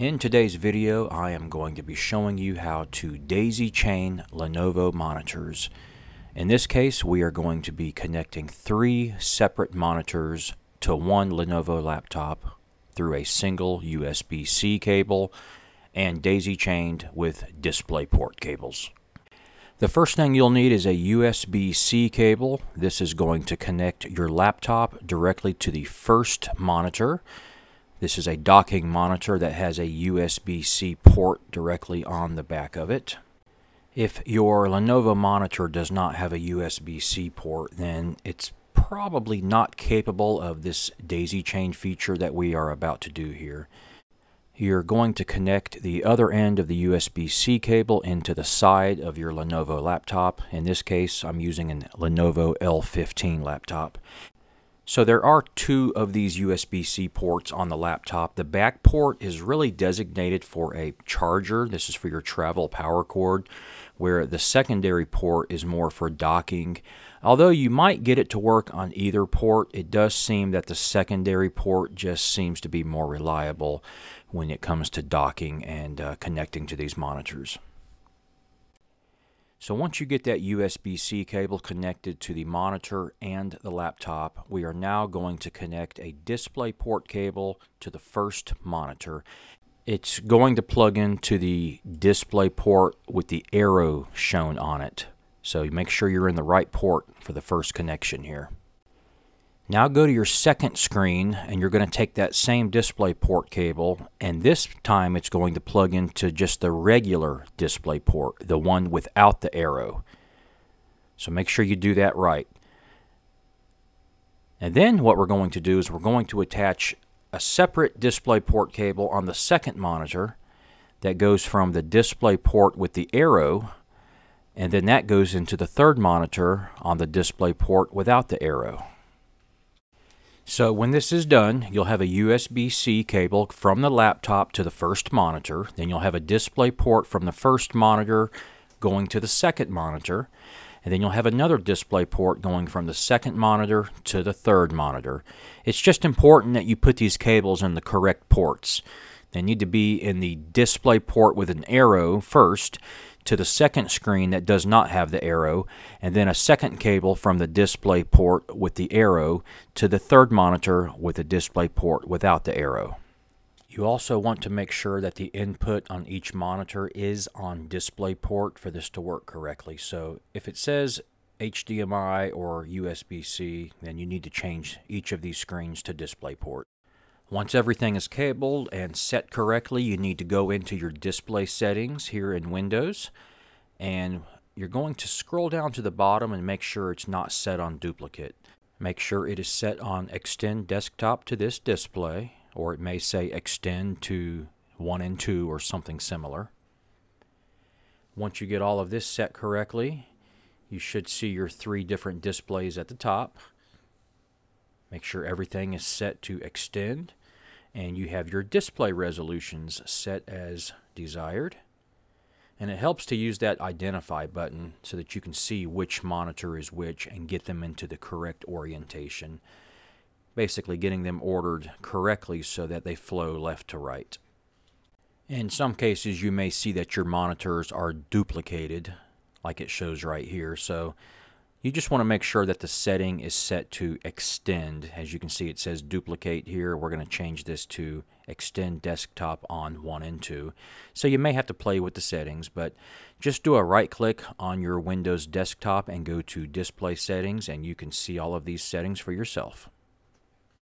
In today's video, I am going to be showing you how to daisy chain Lenovo monitors. In this case, we are going to be connecting three separate monitors to one Lenovo laptop through a single USB-C cable and daisy chained with DisplayPort cables. The first thing you'll need is a USB-C cable. This is going to connect your laptop directly to the first monitor. This is a docking monitor that has a USB-C port directly on the back of it. If your Lenovo monitor does not have a USB-C port, then it's probably not capable of this daisy chain feature that we are about to do here. You're going to connect the other end of the USB-C cable into the side of your Lenovo laptop. In this case, I'm using a Lenovo L15 laptop. So there are two of these USB-C ports on the laptop. The back port is really designated for a charger. This is for your travel power cord, where the secondary port is more for docking. Although you might get it to work on either port, it does seem that the secondary port just seems to be more reliable when it comes to docking and uh, connecting to these monitors. So once you get that USB-C cable connected to the monitor and the laptop, we are now going to connect a DisplayPort cable to the first monitor. It's going to plug into the DisplayPort with the arrow shown on it. So make sure you're in the right port for the first connection here. Now go to your second screen and you're going to take that same DisplayPort cable and this time it's going to plug into just the regular DisplayPort, the one without the arrow. So make sure you do that right. And then what we're going to do is we're going to attach a separate DisplayPort cable on the second monitor that goes from the DisplayPort with the arrow and then that goes into the third monitor on the DisplayPort without the arrow. So when this is done, you'll have a USB-C cable from the laptop to the first monitor. Then you'll have a DisplayPort from the first monitor going to the second monitor. And then you'll have another DisplayPort going from the second monitor to the third monitor. It's just important that you put these cables in the correct ports. They need to be in the display port with an arrow first, to the second screen that does not have the arrow, and then a second cable from the display port with the arrow to the third monitor with a display port without the arrow. You also want to make sure that the input on each monitor is on display port for this to work correctly. So if it says HDMI or USB-C, then you need to change each of these screens to display port. Once everything is cabled and set correctly, you need to go into your display settings here in Windows and you're going to scroll down to the bottom and make sure it's not set on duplicate. Make sure it is set on extend desktop to this display or it may say extend to 1 and 2 or something similar. Once you get all of this set correctly, you should see your three different displays at the top. Make sure everything is set to extend and you have your display resolutions set as desired. And it helps to use that identify button so that you can see which monitor is which and get them into the correct orientation. Basically getting them ordered correctly so that they flow left to right. In some cases you may see that your monitors are duplicated like it shows right here. So you just want to make sure that the setting is set to extend. As you can see, it says duplicate here. We're going to change this to extend desktop on 1 and 2. So you may have to play with the settings, but just do a right click on your Windows desktop and go to display settings and you can see all of these settings for yourself.